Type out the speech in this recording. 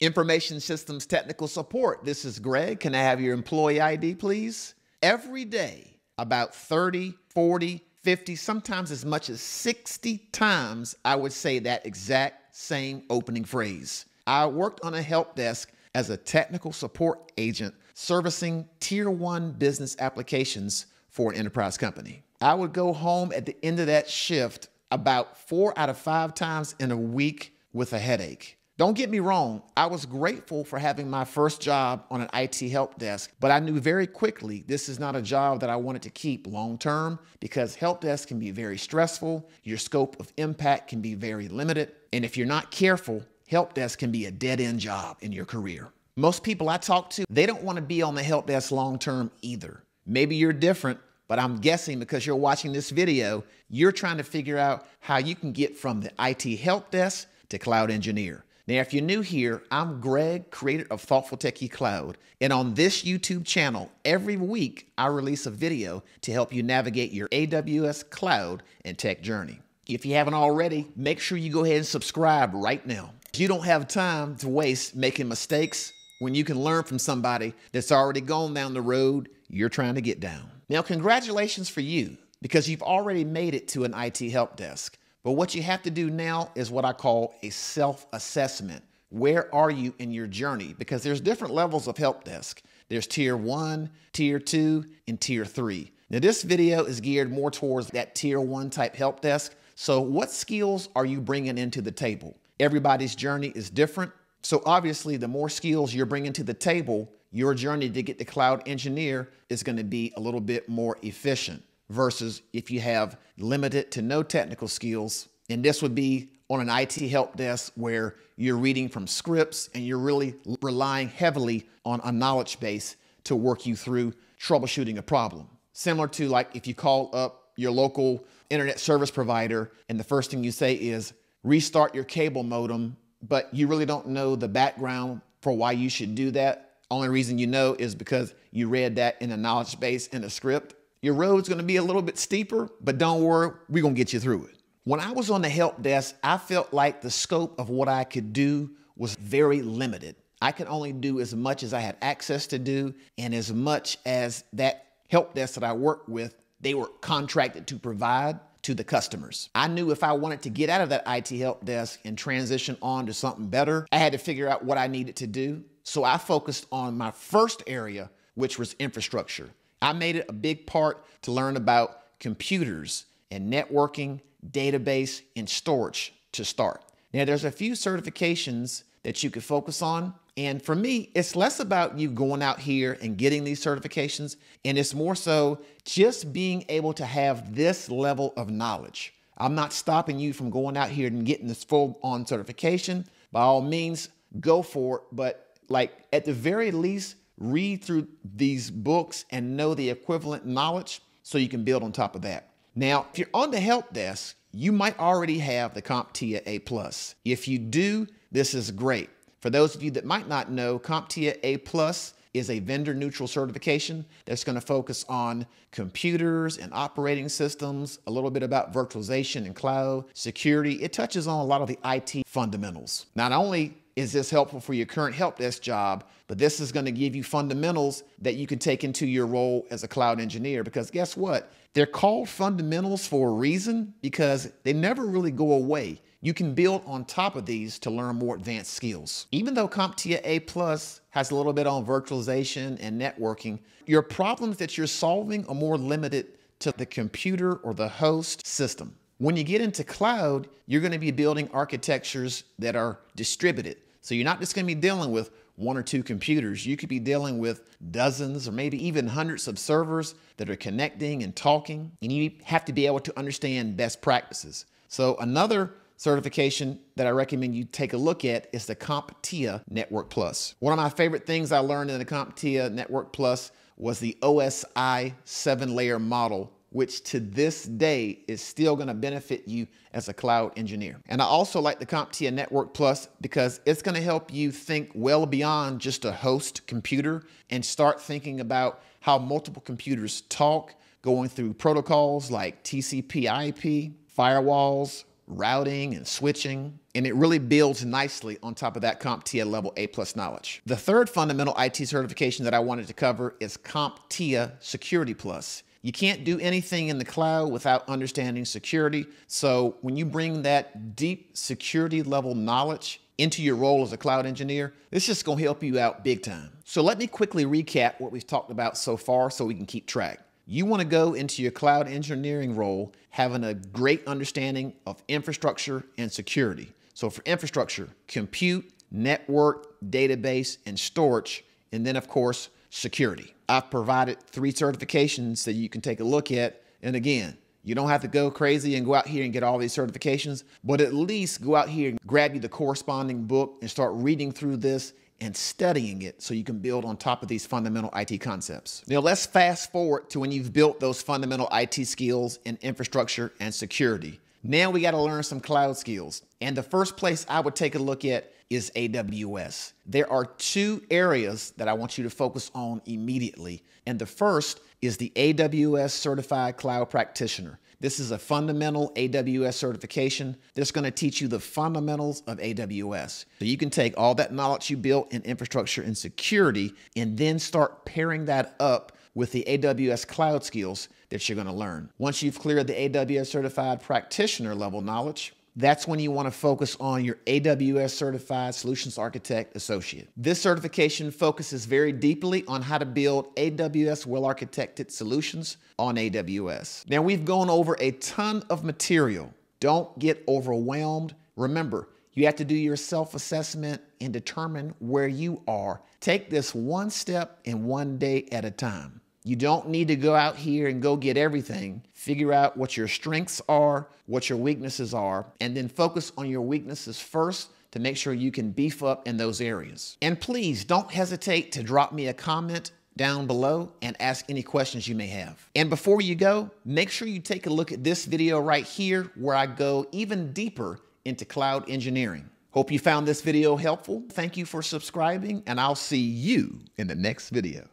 Information Systems Technical Support. This is Greg. Can I have your employee ID, please? Every day, about 30, 40, 50, sometimes as much as 60 times, I would say that exact same opening phrase. I worked on a help desk as a technical support agent servicing tier one business applications for an enterprise company. I would go home at the end of that shift about four out of five times in a week with a headache. Don't get me wrong, I was grateful for having my first job on an IT help desk, but I knew very quickly this is not a job that I wanted to keep long term because help desk can be very stressful, your scope of impact can be very limited, and if you're not careful, help desk can be a dead end job in your career. Most people I talk to, they don't want to be on the help desk long term either. Maybe you're different, but I'm guessing because you're watching this video, you're trying to figure out how you can get from the IT help desk to cloud engineer. Now, if you're new here, I'm Greg, creator of Thoughtful Techy Cloud. And on this YouTube channel, every week I release a video to help you navigate your AWS cloud and tech journey. If you haven't already, make sure you go ahead and subscribe right now. You don't have time to waste making mistakes when you can learn from somebody that's already gone down the road you're trying to get down. Now, congratulations for you because you've already made it to an IT help desk. But what you have to do now is what I call a self assessment. Where are you in your journey? Because there's different levels of help desk. There's tier one, tier two, and tier three. Now, this video is geared more towards that tier one type help desk. So, what skills are you bringing into the table? Everybody's journey is different. So, obviously, the more skills you're bringing to the table, your journey to get the cloud engineer is going to be a little bit more efficient versus if you have limited to no technical skills. And this would be on an IT help desk where you're reading from scripts and you're really relying heavily on a knowledge base to work you through troubleshooting a problem. Similar to like if you call up your local internet service provider and the first thing you say is restart your cable modem, but you really don't know the background for why you should do that. Only reason you know is because you read that in a knowledge base in a script your road's gonna be a little bit steeper, but don't worry, we're gonna get you through it. When I was on the help desk, I felt like the scope of what I could do was very limited. I could only do as much as I had access to do and as much as that help desk that I worked with, they were contracted to provide to the customers. I knew if I wanted to get out of that IT help desk and transition on to something better, I had to figure out what I needed to do. So I focused on my first area, which was infrastructure. I made it a big part to learn about computers and networking, database, and storage to start. Now, there's a few certifications that you could focus on. And for me, it's less about you going out here and getting these certifications, and it's more so just being able to have this level of knowledge. I'm not stopping you from going out here and getting this full on certification. By all means, go for it. But like at the very least, read through these books and know the equivalent knowledge so you can build on top of that. Now, if you're on the help desk, you might already have the CompTIA A+. plus. If you do, this is great. For those of you that might not know, CompTIA A Plus is a vendor neutral certification that's going to focus on computers and operating systems, a little bit about virtualization and cloud, security. It touches on a lot of the IT fundamentals. Not only is this helpful for your current help desk job? But this is going to give you fundamentals that you can take into your role as a cloud engineer because guess what? They're called fundamentals for a reason because they never really go away. You can build on top of these to learn more advanced skills. Even though CompTIA A Plus has a little bit on virtualization and networking, your problems that you're solving are more limited to the computer or the host system. When you get into cloud, you're going to be building architectures that are distributed. So you're not just going to be dealing with one or two computers. You could be dealing with dozens or maybe even hundreds of servers that are connecting and talking, and you have to be able to understand best practices. So another certification that I recommend you take a look at is the CompTIA Network Plus. One of my favorite things I learned in the CompTIA Network Plus was the OSI seven layer model which to this day is still to benefit you as a cloud engineer. And I also like the CompTIA Network Plus because it's to help you think well beyond just a host computer and start thinking about how multiple computers talk, going through protocols like TCP IP, firewalls, routing and switching, and it really builds nicely on top of that CompTIA level A plus knowledge. The third fundamental IT certification that I wanted to cover is CompTIA Security Plus. You can't do anything in the cloud without understanding security. So when you bring that deep security level knowledge into your role as a cloud engineer, this is just gonna help you out big time. So let me quickly recap what we've talked about so far so we can keep track. You want to go into your cloud engineering role having a great understanding of infrastructure and security. So, for infrastructure, compute, network, database, and storage, and then, of course, security. I've provided three certifications that you can take a look at. And again, you don't have to go crazy and go out here and get all these certifications, but at least go out here and grab you the corresponding book and start reading through this and studying it so you can build on top of these fundamental IT concepts. Now, let's fast forward to when you've built those fundamental IT skills in infrastructure and security. Now we got to learn some cloud skills. And the first place I would take a look at is AWS. There are two areas that I want you to focus on immediately. And the first is the AWS Certified Cloud Practitioner. This is a fundamental AWS certification that's going to teach you the fundamentals of AWS. So you can take all that knowledge you built in infrastructure and security and then start pairing that up with the AWS cloud skills that you're going to learn. Once you've cleared the AWS certified practitioner level knowledge, that's when you want to focus on your AWS Certified Solutions Architect Associate. This certification focuses very deeply on how to build AWS well architected solutions on AWS. Now, we've gone over a ton of material. Don't get overwhelmed. Remember, you have to do your self assessment and determine where you are. Take this one step and one day at a time. You don't need to go out here and go get everything. Figure out what your strengths are, what your weaknesses are, and then focus on your weaknesses first to make sure you can beef up in those areas. And please don't hesitate to drop me a comment down below and ask any questions you may have. And before you go, make sure you take a look at this video right here where I go even deeper into cloud engineering. Hope you found this video helpful. Thank you for subscribing and I'll see you in the next video.